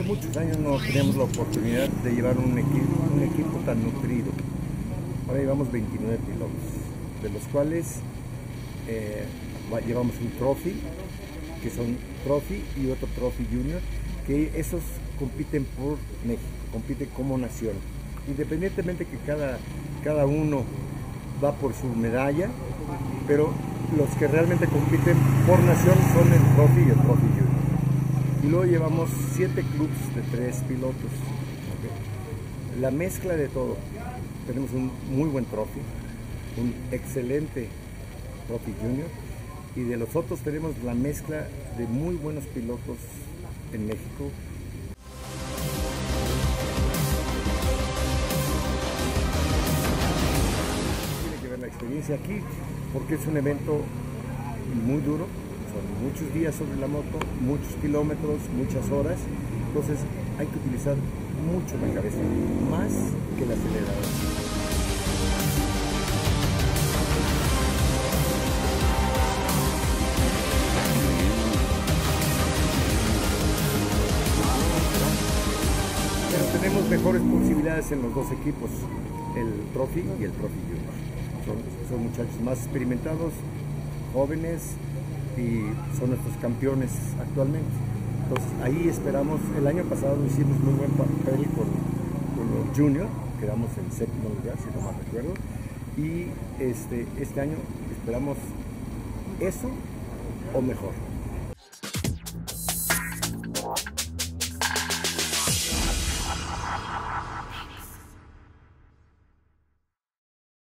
hace muchos años no teníamos la oportunidad de llevar un equipo, un equipo tan nutrido. Ahora llevamos 29 pilotos, de los cuales eh, llevamos un trophy, que son trophy y otro trophy junior, que esos compiten por México, compiten como nación. Independientemente que cada, cada uno va por su medalla, pero los que realmente compiten por nación son el trophy y el trophy. Y luego llevamos siete clubs de tres pilotos. La mezcla de todo. Tenemos un muy buen trophy, un excelente trophy junior y de los otros tenemos la mezcla de muy buenos pilotos en México. Tiene que ver la experiencia aquí porque es un evento muy duro, son muchos días sobre la moto, muchos kilómetros, muchas horas, entonces hay que utilizar mucho la cabeza, más que el acelerador. tenemos mejores posibilidades en los dos equipos, el Trophy y el Trophy Junior. Son, son muchachos más experimentados, jóvenes y son nuestros campeones actualmente. Entonces ahí esperamos, el año pasado hicimos muy buen papel con, los Junior, quedamos en séptimo lugar, si no mal recuerdo, y este, este año esperamos eso o mejor.